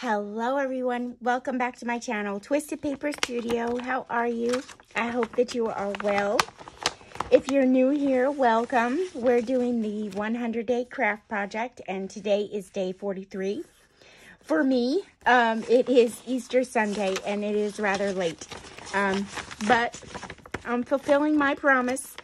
Hello everyone, welcome back to my channel, Twisted Paper Studio. How are you? I hope that you are well. If you're new here, welcome. We're doing the 100 day craft project and today is day 43. For me, um, it is Easter Sunday and it is rather late. Um, but I'm fulfilling my promise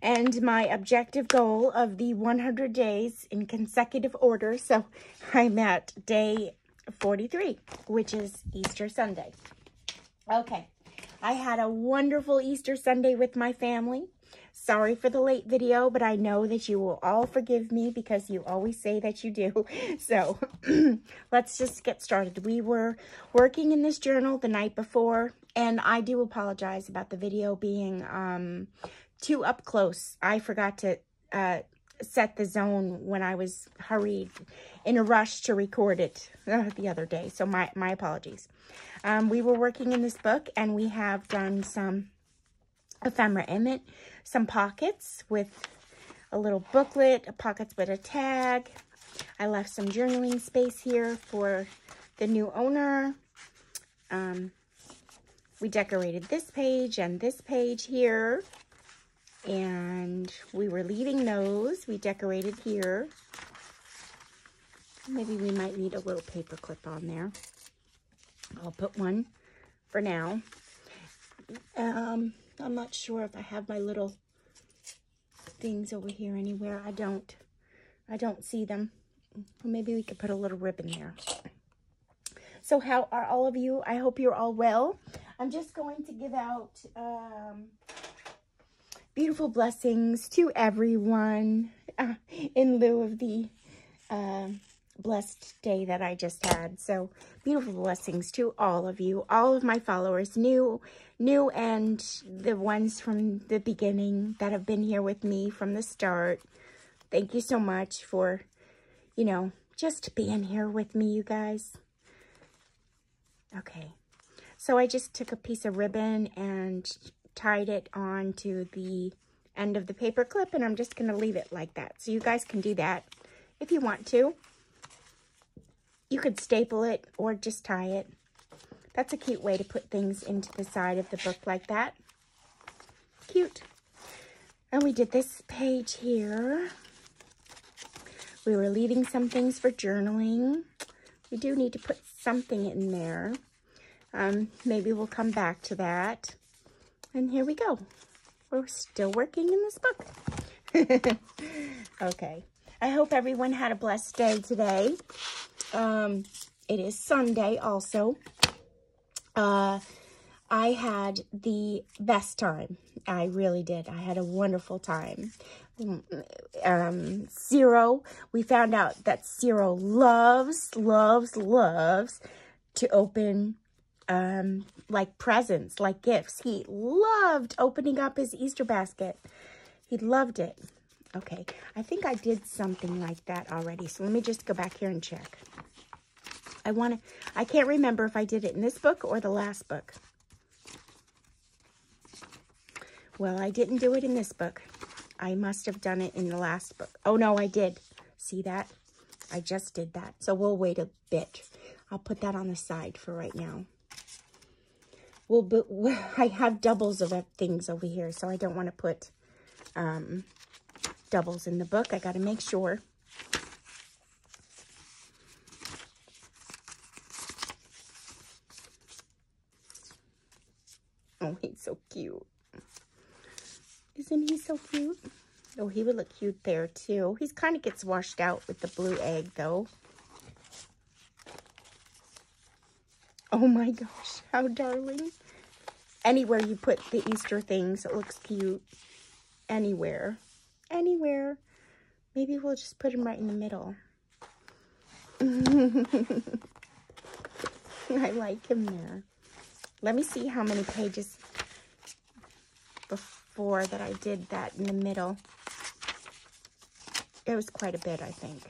and my objective goal of the 100 days in consecutive order. So I'm at day 43, which is Easter Sunday. Okay, I had a wonderful Easter Sunday with my family. Sorry for the late video, but I know that you will all forgive me because you always say that you do. So let's just get started. We were working in this journal the night before, and I do apologize about the video being um, too up close. I forgot to uh, set the zone when I was hurried in a rush to record it uh, the other day. So my, my apologies. Um, we were working in this book and we have done some ephemera in it, some pockets with a little booklet, pockets with a tag. I left some journaling space here for the new owner. Um, we decorated this page and this page here. And we were leaving those. We decorated here. Maybe we might need a little paper clip on there. I'll put one for now. Um, I'm not sure if I have my little things over here anywhere. I don't. I don't see them. maybe we could put a little ribbon there. So how are all of you? I hope you're all well. I'm just going to give out um, beautiful blessings to everyone uh, in lieu of the uh, blessed day that I just had. So beautiful blessings to all of you, all of my followers, new, new and the ones from the beginning that have been here with me from the start. Thank you so much for, you know, just being here with me, you guys. Okay. So I just took a piece of ribbon and tied it on to the end of the paper clip and I'm just going to leave it like that. So you guys can do that if you want to. You could staple it or just tie it. That's a cute way to put things into the side of the book like that. Cute. And we did this page here. We were leaving some things for journaling. We do need to put something in there. Um, maybe we'll come back to that. And here we go. We're still working in this book. okay. I hope everyone had a blessed day today. Um, it is Sunday also. Uh, I had the best time. I really did. I had a wonderful time. Um, Zero, we found out that Zero loves, loves, loves to open um, like presents, like gifts. He loved opening up his Easter basket. He loved it. Okay, I think I did something like that already. So let me just go back here and check. I want to, I can't remember if I did it in this book or the last book. Well, I didn't do it in this book. I must have done it in the last book. Oh, no, I did. See that? I just did that. So we'll wait a bit. I'll put that on the side for right now. Well, but I have doubles of things over here, so I don't want to put um, doubles in the book. I got to make sure. Oh, he's so cute. Isn't he so cute? Oh, he would look cute there, too. He kind of gets washed out with the blue egg, though. Oh, my gosh. How darling. Anywhere you put the Easter things, it looks cute. Anywhere anywhere. Maybe we'll just put him right in the middle. I like him there. Let me see how many pages before that I did that in the middle. It was quite a bit, I think.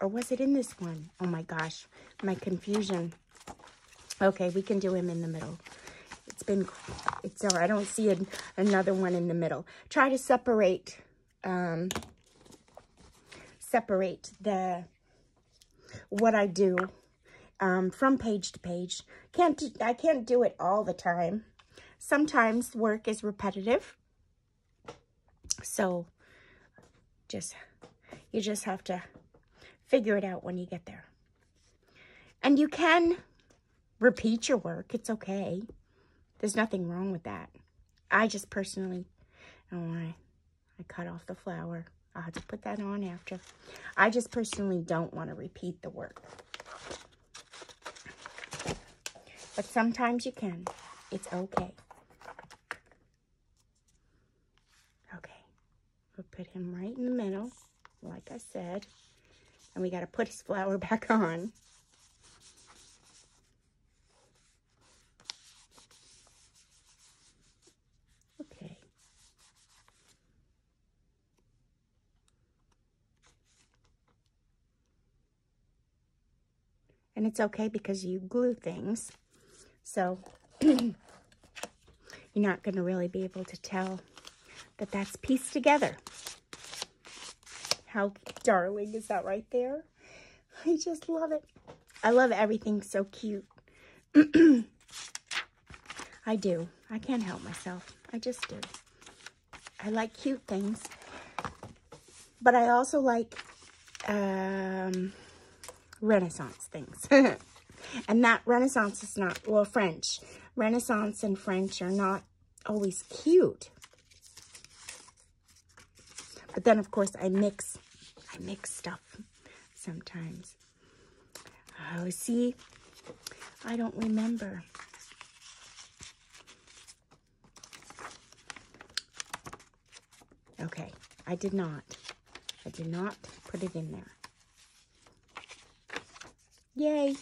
Or was it in this one? Oh my gosh, my confusion. Okay, we can do him in the middle. It's been, it's all right. I don't see an, another one in the middle. Try to separate, um, separate the what I do um, from page to page. Can't I can't do it all the time. Sometimes work is repetitive. So just you just have to figure it out when you get there. And you can repeat your work. It's okay. There's nothing wrong with that. I just personally, oh, I, I cut off the flower. I'll have to put that on after. I just personally don't want to repeat the work. But sometimes you can. It's okay. Okay. We'll put him right in the middle, like I said. And we got to put his flower back on. Okay. And it's okay because you glue things. So you're not going to really be able to tell that that's pieced together. How darling is that right there? I just love it. I love everything so cute. I do. I can't help myself. I just do. I like cute things. But I also like um, Renaissance things. And that Renaissance is not, well, French. Renaissance and French are not always cute. But then, of course, I mix, I mix stuff sometimes. Oh, see, I don't remember. Okay, I did not. I did not put it in there. Yay.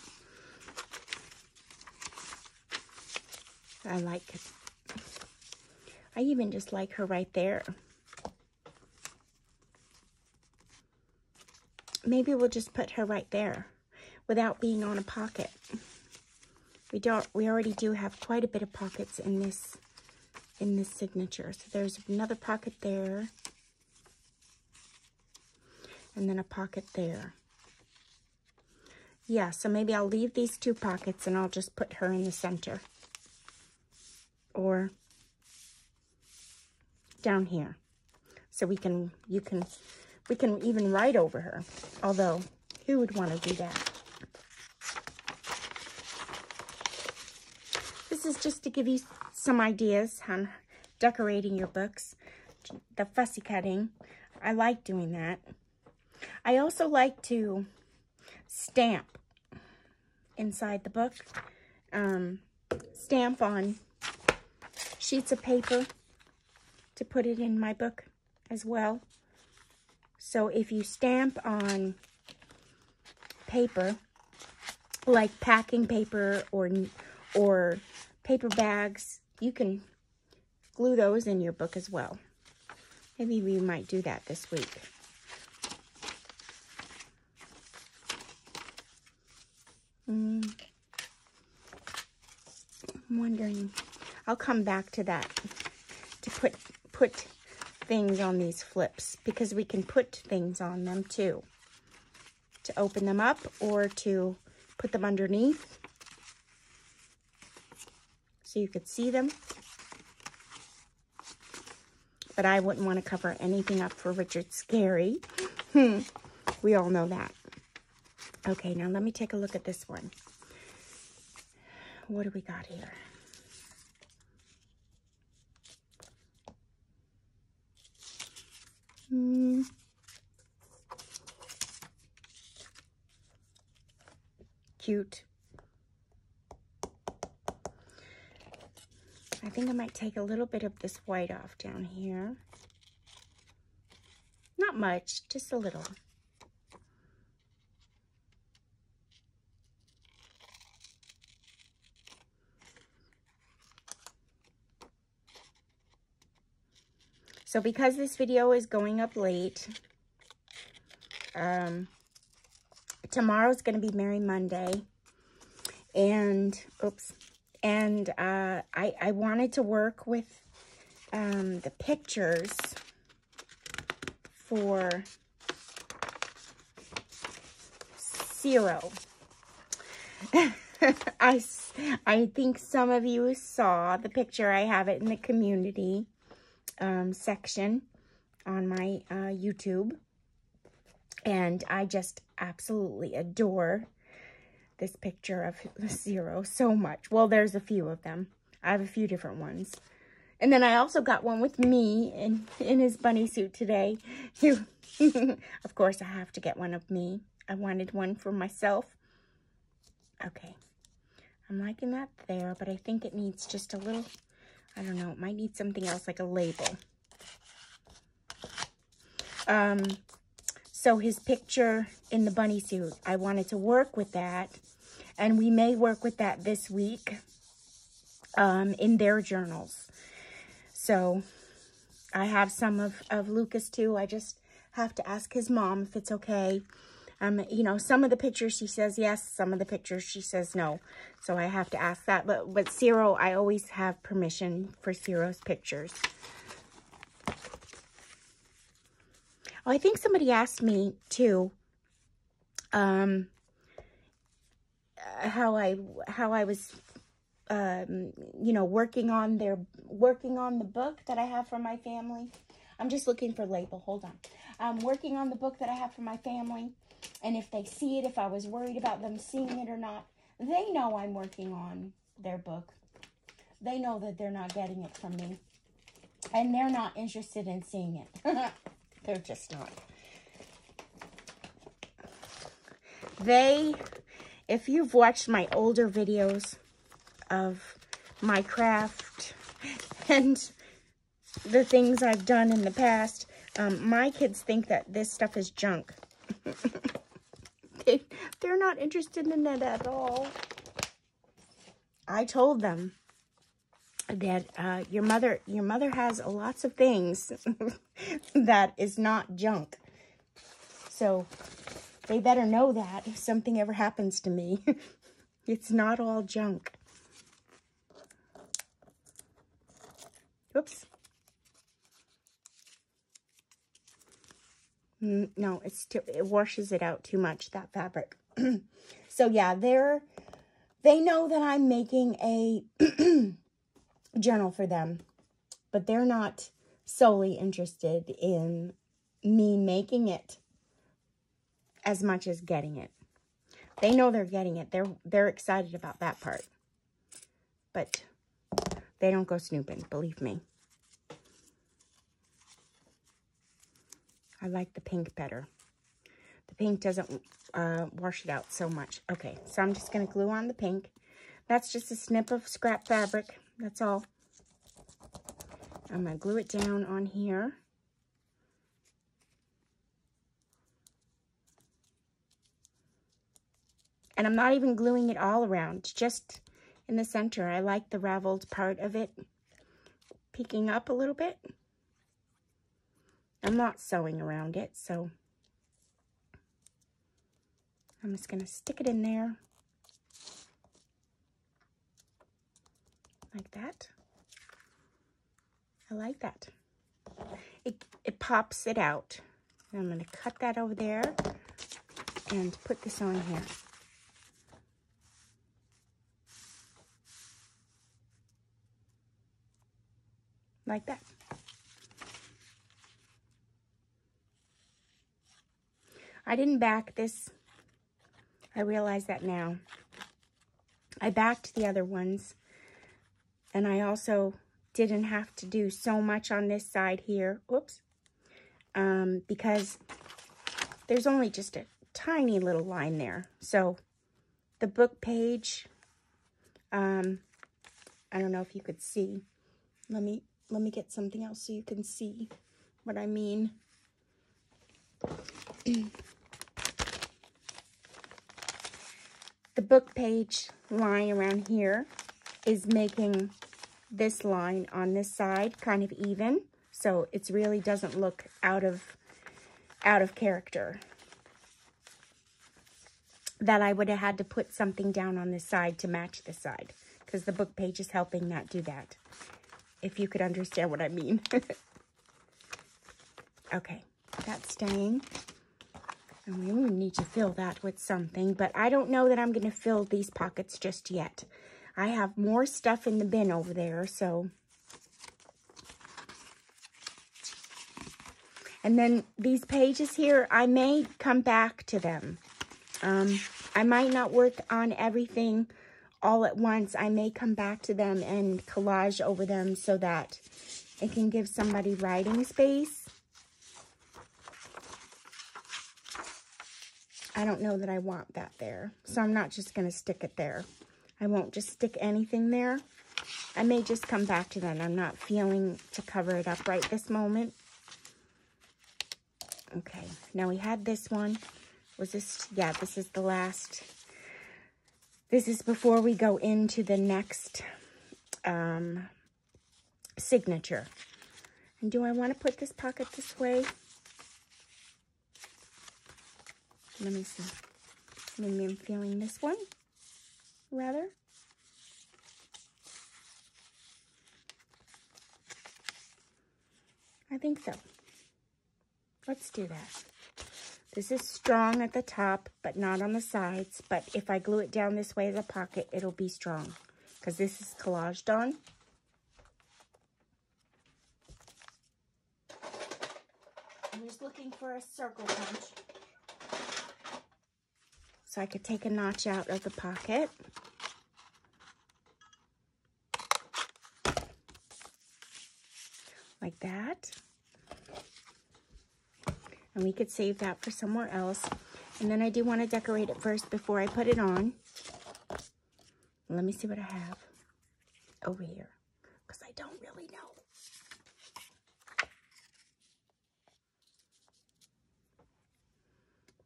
I like it. I even just like her right there. Maybe we'll just put her right there without being on a pocket. We don't we already do have quite a bit of pockets in this in this signature. So there's another pocket there. And then a pocket there. Yeah, so maybe I'll leave these two pockets and I'll just put her in the center or down here. So we can, you can, we can even write over her. Although, who would want to do that? This is just to give you some ideas on decorating your books. The fussy cutting. I like doing that. I also like to stamp inside the book. Um, stamp on sheets of paper to put it in my book as well. So if you stamp on paper, like packing paper or, or paper bags, you can glue those in your book as well. Maybe we might do that this week. Mm. I'm wondering I'll come back to that to put put things on these flips because we can put things on them too. To open them up or to put them underneath so you could see them. But I wouldn't want to cover anything up for Richard Scarry. We all know that. Okay, now let me take a look at this one. What do we got here? Hmm. Cute. I think I might take a little bit of this white off down here. Not much, just a little. So because this video is going up late, um, tomorrow's going to be Merry Monday. And, oops, and uh, I, I wanted to work with um, the pictures for Zero. I, I think some of you saw the picture. I have it in the community um, section on my uh, YouTube. And I just absolutely adore this picture of Zero so much. Well, there's a few of them. I have a few different ones. And then I also got one with me in, in his bunny suit today. of course, I have to get one of me. I wanted one for myself. Okay. I'm liking that there, but I think it needs just a little, I don't know, it might need something else like a label. Um, so his picture in the bunny suit, I wanted to work with that. And we may work with that this week um, in their journals. So I have some of, of Lucas too. I just have to ask his mom if it's okay. Um, you know, some of the pictures she says yes, some of the pictures she says no. So I have to ask that. But, but Zero, I always have permission for Zero's pictures. Oh, I think somebody asked me too, um, how I, how I was, um, you know, working on their, working on the book that I have for my family. I'm just looking for label. Hold on. I'm working on the book that I have for my family. And if they see it, if I was worried about them seeing it or not, they know I'm working on their book. They know that they're not getting it from me. And they're not interested in seeing it. they're just not. They, if you've watched my older videos of my craft and the things I've done in the past, um, my kids think that this stuff is junk. they, they're not interested in it at all. I told them that uh, your mother your mother has lots of things that is not junk. So they better know that if something ever happens to me. it's not all junk. Oops. No, it's too, it washes it out too much, that fabric. so yeah, they're, they know that I'm making a journal for them, but they're not solely interested in me making it as much as getting it. They know they're getting it. They're they're excited about that part. But they don't go snooping, believe me. I like the pink better. The pink doesn't uh, wash it out so much. Okay, so I'm just going to glue on the pink. That's just a snip of scrap fabric. That's all. I'm going to glue it down on here. And I'm not even gluing it all around, just in the center. I like the raveled part of it peeking up a little bit. I'm not sewing around it, so I'm just going to stick it in there like that. I like that. It, it pops it out. I'm going to cut that over there and put this on here. Like that. Didn't back this. I realize that now. I backed the other ones. And I also didn't have to do so much on this side here. Oops. Um, because there's only just a tiny little line there. So the book page, um, I don't know if you could see. Let me, let me get something else so you can see what I mean. the book page line around here is making this line on this side kind of even. So it really doesn't look out of out of character. That I would have had to put something down on this side to match this side. Because the book page is helping not do that. If you could understand what I mean. okay, that's staying. We will need to fill that with something, but I don't know that I'm going to fill these pockets just yet. I have more stuff in the bin over there, so... And then these pages here, I may come back to them. Um, I might not work on everything all at once. I may come back to them and collage over them so that it can give somebody writing space. I don't know that I want that there. So I'm not just going to stick it there. I won't just stick anything there. I may just come back to that. I'm not feeling to cover it up right this moment. Okay, now we had this one. Was this, yeah, this is the last. This is before we go into the next um, signature. And do I want to put this pocket this way? Let me see. Maybe I'm feeling this one, rather. I think so. Let's do that. This is strong at the top, but not on the sides. But if I glue it down this way as a pocket, it'll be strong. Because this is collaged on. I'm just looking for a circle punch so I could take a notch out of the pocket. Like that. And we could save that for somewhere else. And then I do want to decorate it first before I put it on. Let me see what I have over here. Because I don't really know.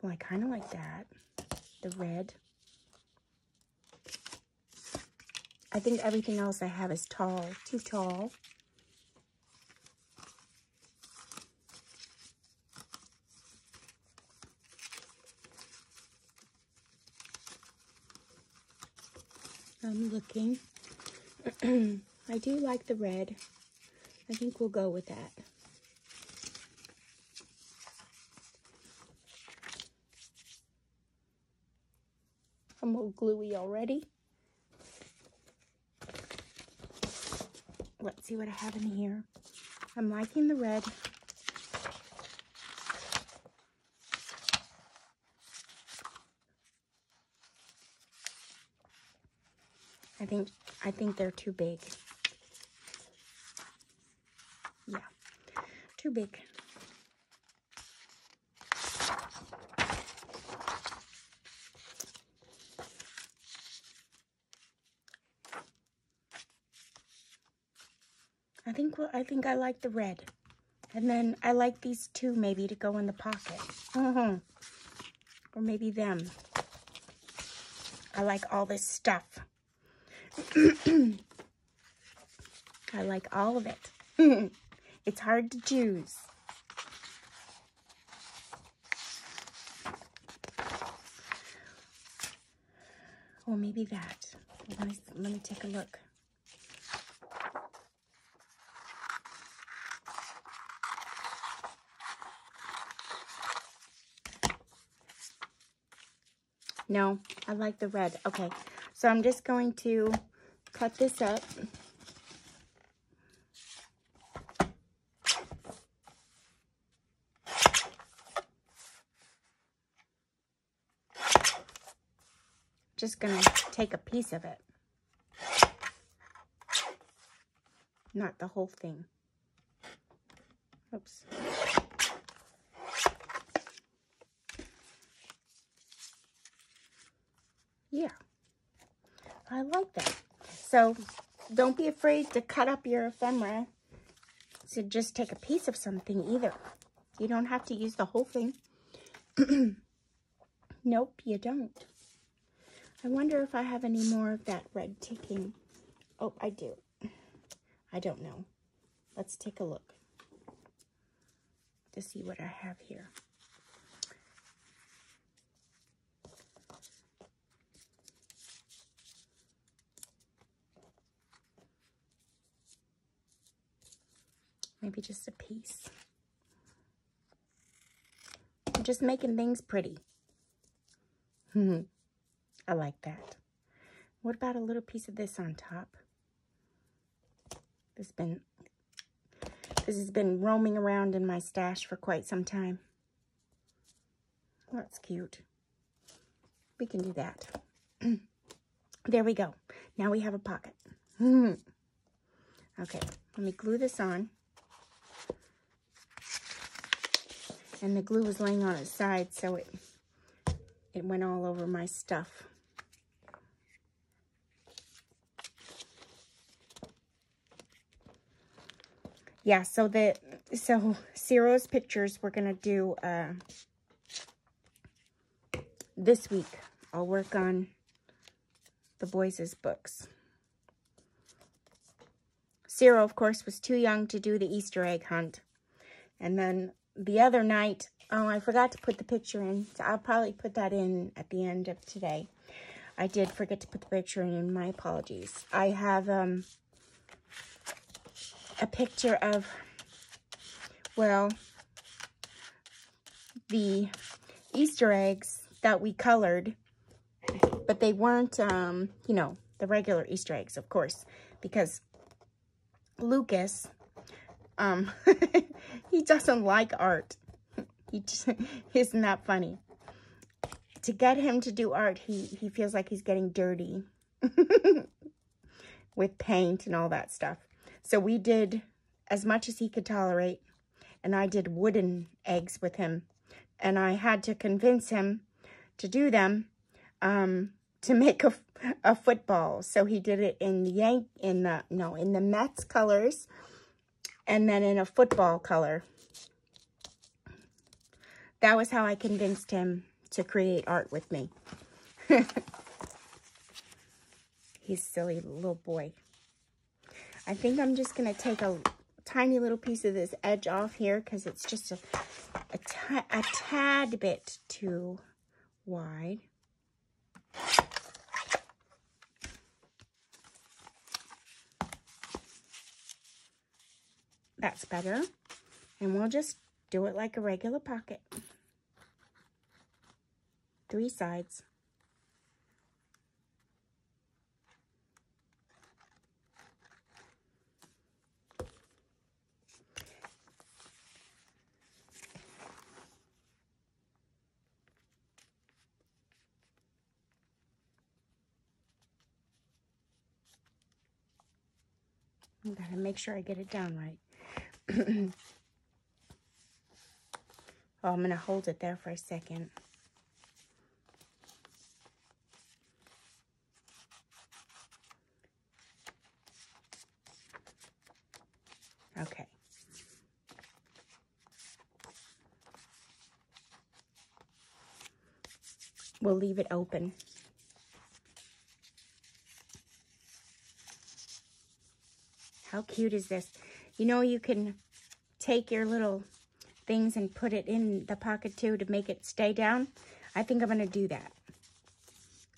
Well, I kind of like that the red. I think everything else I have is tall, too tall. I'm looking. I do like the red. I think we'll go with that. Gluey already. Let's see what I have in here. I'm liking the red. I think I think they're too big. Yeah, too big. I think I think I like the red. And then I like these two maybe to go in the pocket. Mm -hmm. Or maybe them. I like all this stuff. I like all of it. it's hard to choose. Or maybe that. Let me, let me take a look. No, I like the red. Okay, so I'm just going to cut this up. Just going to take a piece of it. Not the whole thing. Oops. Yeah, I like that. So don't be afraid to cut up your ephemera to just take a piece of something either. You don't have to use the whole thing. nope, you don't. I wonder if I have any more of that red ticking. Oh, I do. I don't know. Let's take a look to see what I have here. Maybe just a piece. just making things pretty. Hmm. I like that. What about a little piece of this on top? This been this has been roaming around in my stash for quite some time. That's cute. We can do that. there we go. Now we have a pocket. okay, let me glue this on. And the glue was laying on its side, so it it went all over my stuff. Yeah, so the so Ciro's pictures we're gonna do uh this week. I'll work on the boys' books. Ciro, of course, was too young to do the Easter egg hunt. And then the other night, oh, I forgot to put the picture in. So I'll probably put that in at the end of today. I did forget to put the picture in. My apologies. I have um, a picture of, well, the Easter eggs that we colored, but they weren't, um, you know, the regular Easter eggs, of course, because Lucas, um, he doesn't like art. He just, isn't that funny? To get him to do art, he, he feels like he's getting dirty with paint and all that stuff. So we did as much as he could tolerate, and I did wooden eggs with him. And I had to convince him to do them um, to make a, a football. So he did it in the Yank in the no in the Mets colors, and then in a football color. That was how I convinced him to create art with me. He's silly little boy. I think I'm just going to take a tiny little piece of this edge off here because it's just a, a, a tad bit too wide. That's better. And we'll just do it like a regular pocket. Three sides. I gotta make sure I get it down right. Oh, I'm gonna hold it there for a second. Okay. We'll leave it open. How cute is this? You know, you can take your little things and put it in the pocket too to make it stay down. I think I'm going to do that.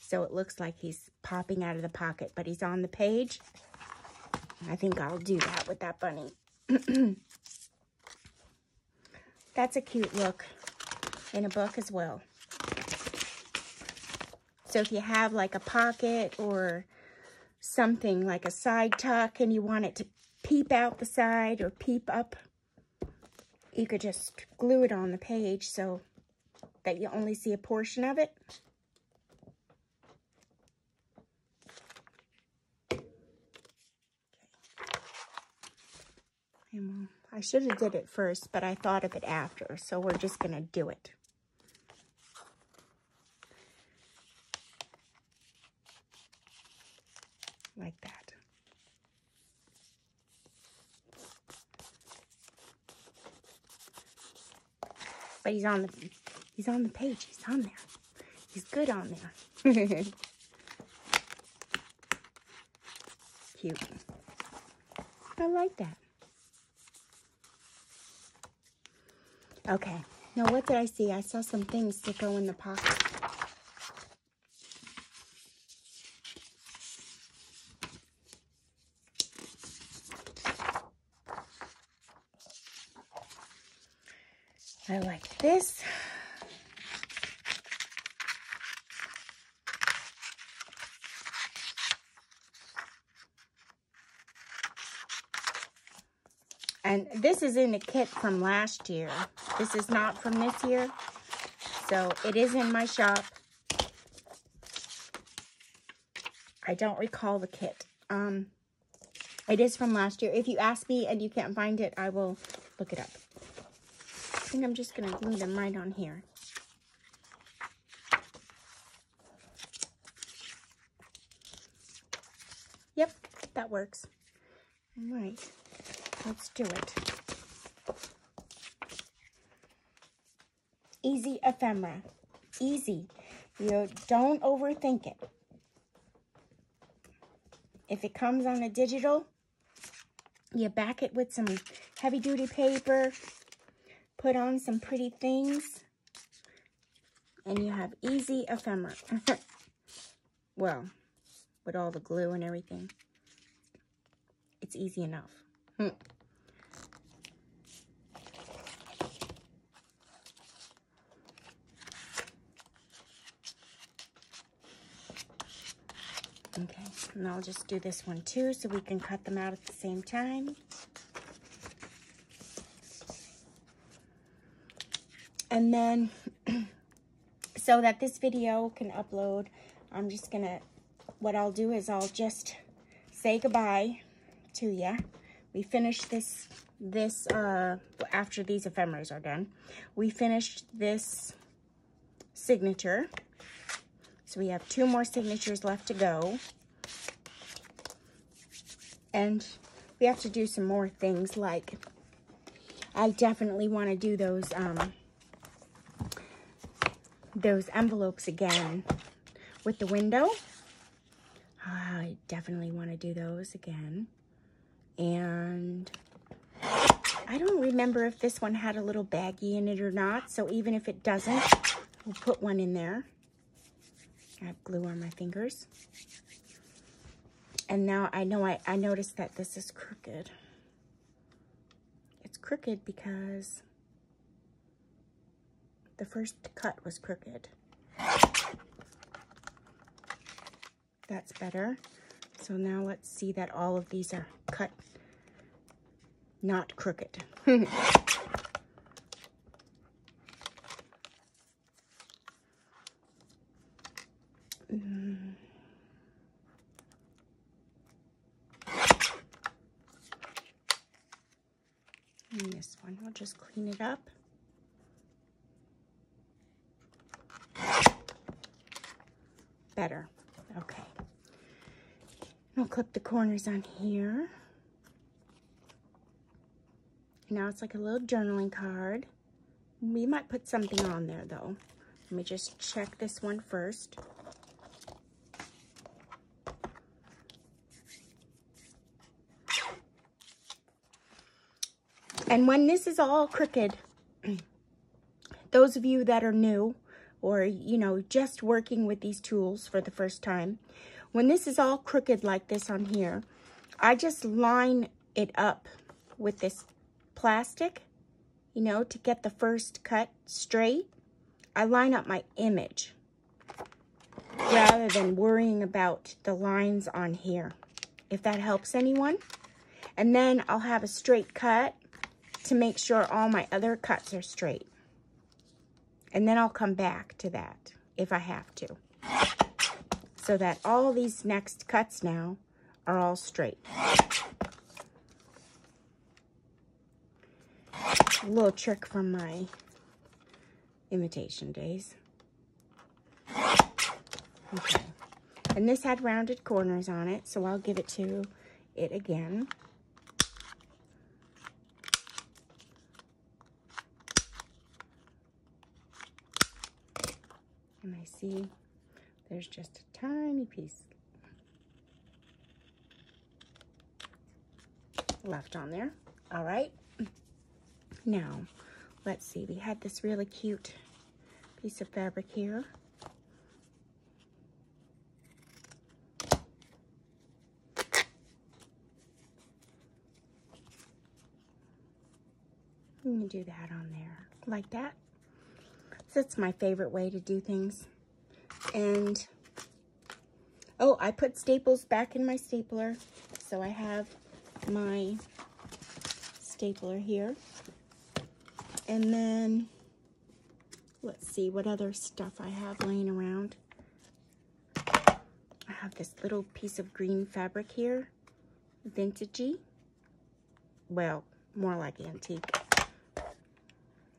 So it looks like he's popping out of the pocket, but he's on the page. I think I'll do that with that bunny. That's a cute look in a book as well. So if you have like a pocket or something like a side tuck and you want it to peep out the side or peep up, you could just glue it on the page so that you only see a portion of it. And uh, I should have did it first, but I thought of it after, so we're just going to do it. like that. But he's on the he's on the page. He's on there. He's good on there. Cute. I like that. Okay. Now what did I see? I saw some things to go in the pocket. I like this. And this is in the kit from last year. This is not from this year. So it is in my shop. I don't recall the kit. Um, it is from last year. If you ask me and you can't find it, I will look it up. I think I'm just going to glue them right on here. Yep, that works. All right, let's do it. Easy ephemera. Easy. You don't overthink it. If it comes on a digital, you back it with some heavy duty paper, put on some pretty things, and you have easy ephemera. well, with all the glue and everything. It's easy enough. Hmm. Okay, and I'll just do this one too so we can cut them out at the same time. And then, so that this video can upload, I'm just to what I'll do is I'll just say goodbye to you. We finished this, this, uh, after these ephemeras are done. We finished this signature. So we have two more signatures left to go. And we have to do some more things like, I definitely want to do those, um, those envelopes again with the window. I definitely want to do those again. And I don't remember if this one had a little baggie in it or not. So even if it doesn't, we'll put one in there. I have glue on my fingers. And now I know I, I noticed that this is crooked. It's crooked because the first cut was crooked. That's better. So now let's see that all of these are cut, not crooked. And this one, I'll just clean it up. Better. I'll clip the corners on here. Now it's like a little journaling card. We might put something on there though. Let me just check this one first. And when this is all crooked, those of you that are new or, you know, just working with these tools for the first time, when this is all crooked like this on here, I just line it up with this plastic, you know, to get the first cut straight. I line up my image rather than worrying about the lines on here, if that helps anyone. And then I'll have a straight cut to make sure all my other cuts are straight. And then I'll come back to that if I have to so that all these next cuts now are all straight. A little trick from my imitation days. Okay. And this had rounded corners on it, so I'll give it to it again. And I see there's just a tiny piece left on there. All right. Now, let's see. We had this really cute piece of fabric here. I'm going to do that on there like that. So that's my favorite way to do things. And, oh, I put staples back in my stapler. So I have my stapler here. And then, let's see what other stuff I have laying around. I have this little piece of green fabric here, vintagey. Well, more like antique.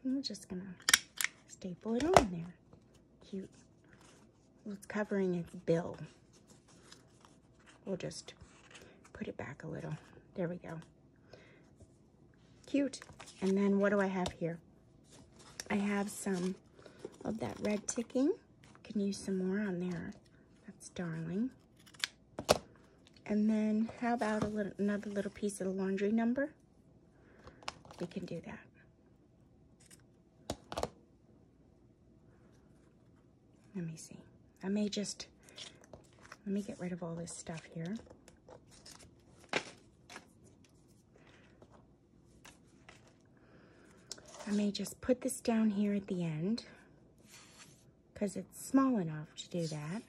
I'm just gonna staple it on there. Cute. It's covering its bill. We'll just put it back a little. There we go. Cute. And then what do I have here? I have some of that red ticking. Can use some more on there. That's darling. And then how about a little another little piece of the laundry number? We can do that. Let me see. I may just, let me get rid of all this stuff here. I may just put this down here at the end because it's small enough to do that.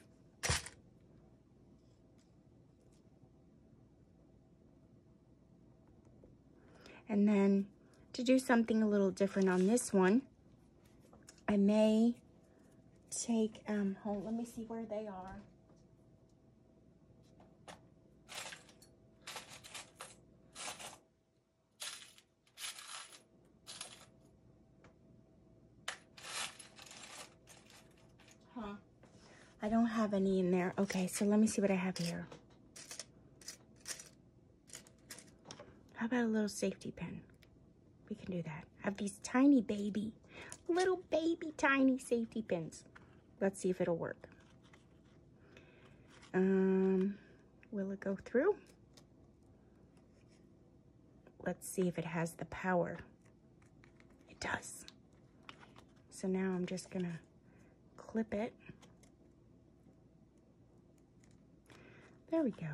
And then to do something a little different on this one, I may take, um, hold, let me see where they are. Huh. I don't have any in there. Okay, so let me see what I have here. How about a little safety pin? We can do that. I have these tiny baby, little baby tiny safety pins. Let's see if it'll work. Um, will it go through? Let's see if it has the power. It does. So now I'm just gonna clip it. There we go.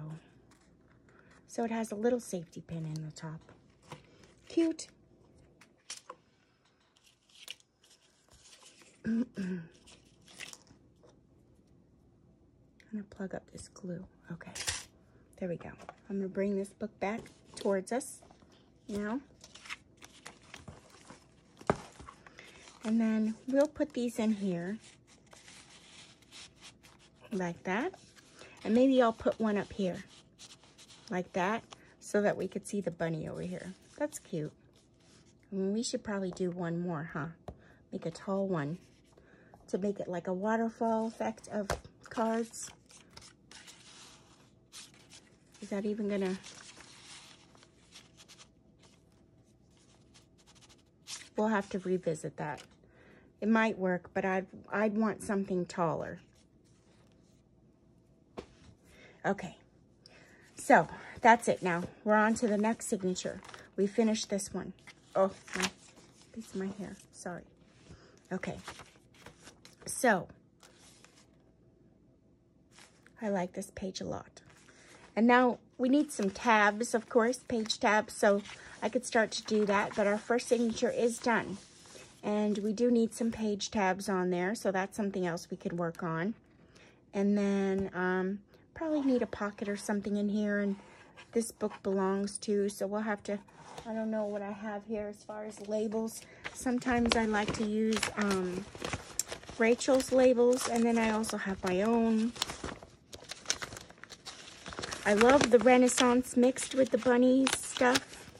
So it has a little safety pin in the top. Cute. I'm gonna plug up this glue. Okay, there we go. I'm gonna bring this book back towards us now. And then we'll put these in here like that. And maybe I'll put one up here like that so that we could see the bunny over here. That's cute. I mean, we should probably do one more, huh? Make a tall one to make it like a waterfall effect of cards. Is that even gonna... We'll have to revisit that. It might work, but I'd, I'd want something taller. Okay, so that's it now. We're on to the next signature. We finished this one. Oh, my piece of my hair, sorry. Okay, so I like this page a lot. And now we need some tabs, of course, page tabs, so I could start to do that, but our first signature is done. And we do need some page tabs on there, so that's something else we could work on. And then um, probably need a pocket or something in here, and this book belongs to, so we'll have to, I don't know what I have here as far as labels. Sometimes I like to use um, Rachel's labels, and then I also have my own. I love the Renaissance mixed with the bunny stuff.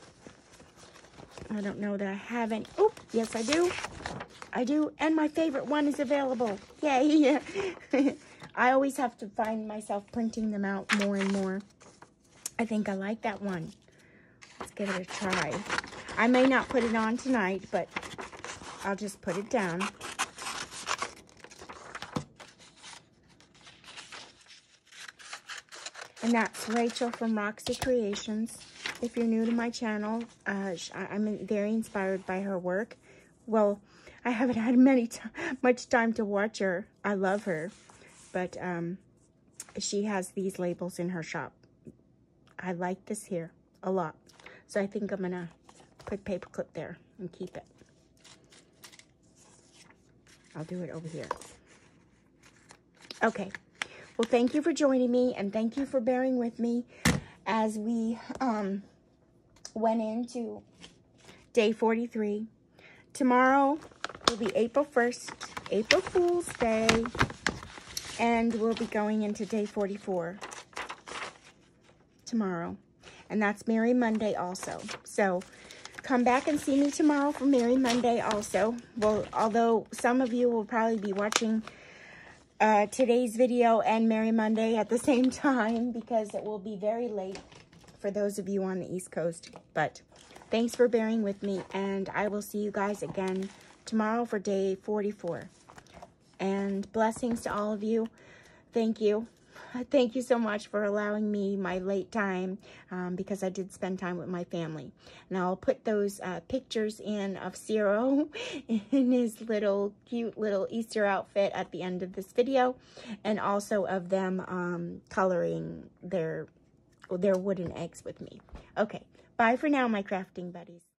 I don't know that I haven't. Oh, yes, I do. I do. And my favorite one is available. Yay. I always have to find myself printing them out more and more. I think I like that one. Let's give it a try. I may not put it on tonight, but I'll just put it down. And that's Rachel from Roxy Creations. If you're new to my channel, uh, I'm very inspired by her work. Well, I haven't had many much time to watch her. I love her. But um, she has these labels in her shop. I like this here a lot. So I think I'm going to put paper clip there and keep it. I'll do it over here. Okay. Well, thank you for joining me and thank you for bearing with me as we um, went into day 43. Tomorrow will be April 1st, April Fool's Day, and we'll be going into day 44 tomorrow. And that's Merry Monday also. So come back and see me tomorrow for Merry Monday also. Well, although some of you will probably be watching uh, today's video and Merry Monday at the same time because it will be very late for those of you on the East Coast. But thanks for bearing with me, and I will see you guys again tomorrow for day 44. And blessings to all of you. Thank you. Thank you so much for allowing me my late time um, because I did spend time with my family. And I'll put those uh, pictures in of Ciro in his little cute little Easter outfit at the end of this video and also of them um, coloring their, their wooden eggs with me. Okay, bye for now, my crafting buddies.